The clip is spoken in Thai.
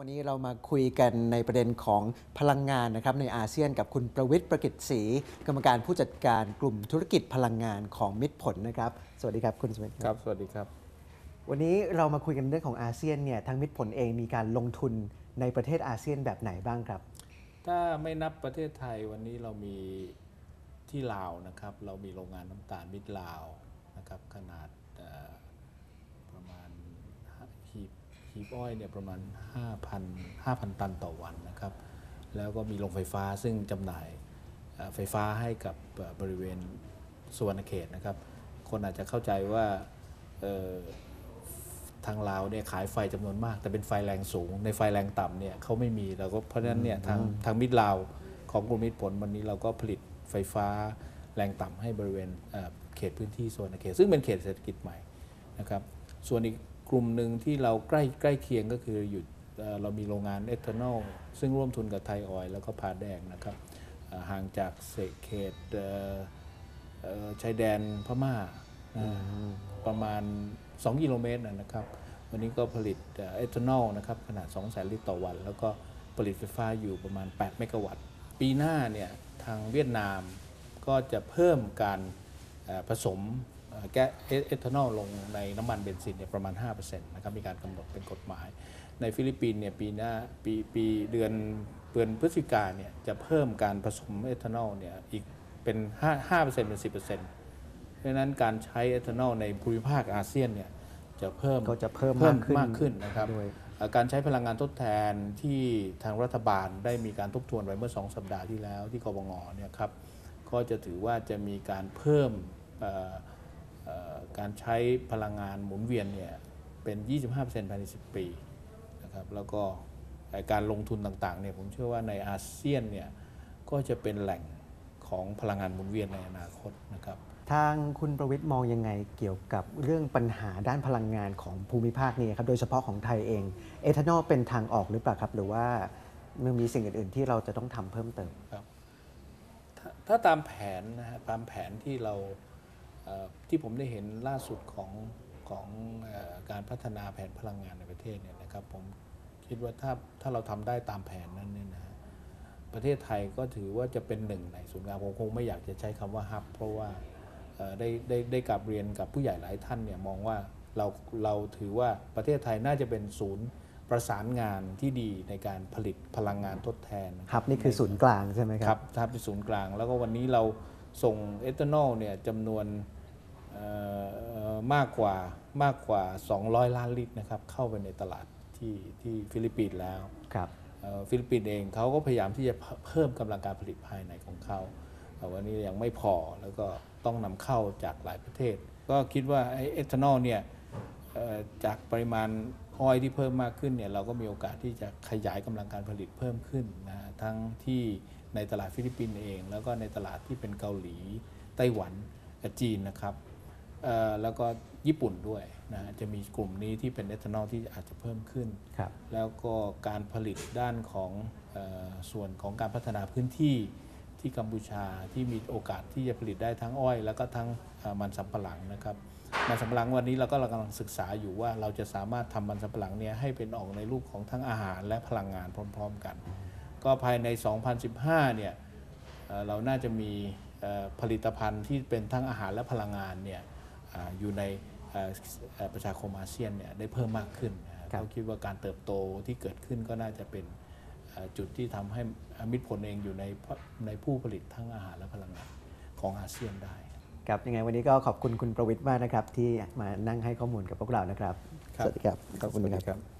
วันนี้เรามาคุยกันในประเด็นของพลังงานนะครับในอาเซียนกับคุณประวิทย์ประกิตศรีกรรมการผู้จัดการกลุ่มธุรกิจพลังงานของมิตรผลนะครับ สวัสดีครับคุณสมิทครับ สวัสดีครับ วันนี้เรามาคุยกันเรื่องของอาเซียนเนี่ยทางมิตรผลเองมีการลงทุนในประเทศอาเซียนแบบไหนบ้างครับ ถ้าไม่นับประเทศไทยวันนี้เรามีที่ลาวนะครับ เรามีโรงงานน้ำตาลมิตรลาวนะครับขนาดเอ่อประมาณ หีบหีบอ้อยเนี่ยประมาณ 5,000 5,000 ตันต่อวันนะครับ แล้วก็มีโรงไฟฟ้าซึ่งจำหน่ายเอ่อไฟฟ้าให้กับเอ่อบริเวณสวรรณเขตนะครับ คนอาจจะเข้าใจว่าเอ่อทางลาวเนี่ยขายไฟจำนวนมาก แต่เป็นไฟแรงสูง ในไฟแรงต่ำเนี่ยเขาไม่มีเราก็เพราะฉะนั้นเนี่ยทางทางมิตรลาวของกลุ่มมิตรผลวันนี้เราก็ผลิตไฟฟ้าแรงต่ำให้บริเวณเอ่อเขตพื้นที่โซนเขต ซึ่งเป็นเขตเศรษฐกิจใหม่นะครับส่วนอีก กลุ่มหนึ่งที่เราใกล้ใกล้เคียงก็คืออยู่เรามีโรงงานเอทานอลซึ่งร่วมทุนกับไทยออยล์แล้วก็พาแดงนะครับห่างจากเขตเอ่อเอ่อชายแดนพม่าอ่าประมาณ 2 กิโลเมตรนะครับ วันนี้ก็ผลิตเอทานอลนะครับขนาด2 0 0 0 0ลิตรต่อวัน แล้วก็ผลิตไฟฟ้าอยู่ประมาณ 8 เมกะวัตต์ ปีหน้าเนี่ยทางเวียดนามก็จะเพิ่มการผสม แก๊สเอทานอลลงในน้ำมันเบนซินเนี่ยประมาณ 5%นะครับมีการกำหนดเป็นกฎหมาย ในฟิลิปปินส์เนี่ยปีหน้าปีปีเดือนเดือนพฤศจิกาเนี่ยจะเพิ่มการผสมเอทานอลเนี่ยอีกเป็น 5 5%เป็น10%เพราะฉะนั้นการใช้เอทานอลในภูมิภาคอาเซียนเนี่ยจะเพิ่มก็จะเพิ่มเพิ่มมากขึ้นมากขึ้นนะครับด้วยเอ่อการใช้พลังงานทดแทนที่ทางรัฐบาลได้มีการทบทวนไว้เมื่อ 2 สัปดาห์ที่แล้วที่กบงเนี่ยครับก็จะถือว่าจะมีการเพิ่มเอ่อเอ่อ การใช้พลังงานหมุนเวียนเนี่ยเป็น 25%ภายใน 10 ปีนะครับแล้วก็เอ่อการลงทุนต่างๆเนี่ยผมเชื่อว่าในอาเซียนเนี่ยก็จะเป็นแหล่งของพลังงานหมุนเวียนในอนาคตนะครับทางคุณประวิทย์มองยังไงเกี่ยวกับเรื่องปัญหาด้านพลังงานของภูมิภาคนี้ครับโดยเฉพาะของไทยเองเอทานอลเป็นทางออกหรือเปล่าครับ หรือว่ามันมีสิ่งอื่น ๆ ที่เราจะต้องทำเพิ่มเติมครับถ้าถ้าตามแผนนะฮะตามแผนที่เราเอ่อ ที่ผมได้เห็นล่าสุดของของเอ่อการพัฒนาแผนพลังงานในประเทศเนี่ยนะครับผมคิดว่าถ้าถ้าเราทำได้ตามแผนนั้นเนี่ยนะฮะประเทศไทยก็ถือว่าจะเป็นหนึ่งในศูนย์กลางผมคงไม่อยากจะใช้คำว่าฮับเพราะว่าเอ่อได้ได้ได้กราบเรียนกับผู้ใหญ่หลายท่านเนี่ยมองว่าเราเราถือว่าประเทศไทยน่าจะเป็นศูนย์ประสานงานที่ดีในการผลิตพลังงานทดแทนนะครับนี่คือศูนย์กลางใช่ไหมคครัรับบถ้าเป็นศูนย์กลาง แล้วก็วันนี้เราส่งเอทานอลเนี่ยจำนวนเอ่อ มากกว่ามากกว่า 200 ล้านลิตรนะครับเข้าไปในตลาดที่ที่ฟิลิปปินส์แล้วครับเอ่อฟิลิปปินส์เองเขาก็พยายามที่จะเพิ่มกำลังการผลิตภายในของเขาแต่วันนี้ยังไม่พอแล้วก็ต้องนำเข้าจากหลายประเทศ ก็คิดว่าไอ้เอทานอลเนี่ยเอ่อจากปริมาณอ้อยที่เพิ่มมากขึ้นเนี่ยเราก็มีโอกาสที่จะขยายกำลังการผลิตเพิ่มขึ้นนะฮะทั้งที่ในตลาดฟิลิปปินส์เอง แล้วก็ในตลาดที่เป็นเกาหลีไต้หวันกับจีนนะครับเอ่อ แล้วก็ญี่ปุ่นด้วยนะฮะจะมีกลุ่มนี้ที่เป็นเอทานอลที่อาจจะเพิ่มขึ้นครับแล้วก็การผลิตด้านของเออส่วนของการพัฒนาพื้นที่ที่กัมพูชาที่มีโอกาสที่จะผลิตได้ทั้งอ้อย แล้วก็ทั้งเอ่อมันสำปะหลังนะครับ มันสำปะหลังวันนี้เราก็กำลังศึกษาอยู่ว่าเราจะสามารถทำมันสำปะหลังเนี่ยให้เป็นออกในรูปของทั้งอาหารและพลังงานพร้อม ๆ กัน ก็ภายใน 2015 เนี่ยเอ่อเราน่าจะมีเอ่อผลิตภัณฑ์ที่เป็นทั้งอาหารและพลังงานเนี่ย อ่าอยู่ในเอ่อเอ่อประชาคมอาเซียนเนี่ยได้เพิ่มมากขึ้นนะฮะครับก็คิดว่าการเติบโตที่เกิดขึ้นก็น่าจะเป็นเอ่อจุดที่ทำให้มิตรผลเองอยู่ในในผู้ผลิตทั้งอาหารและพลังงานของอาเซียนได้ครับยังไงวันนี้ก็ขอบคุณคุณประวิทย์มากนะครับ ที่มานั่งให้ข้อมูลกับพวกเรานะครับครับสวัสดีครับ ขอบคุณสวัสคดีรับครับ